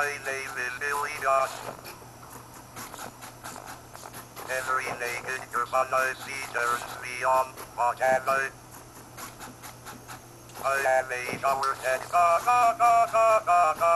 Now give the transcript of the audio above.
My name is Billy Goss. Every naked German I see turns me on. What am I? I am a shower head. Ga ga ga ga ga ga.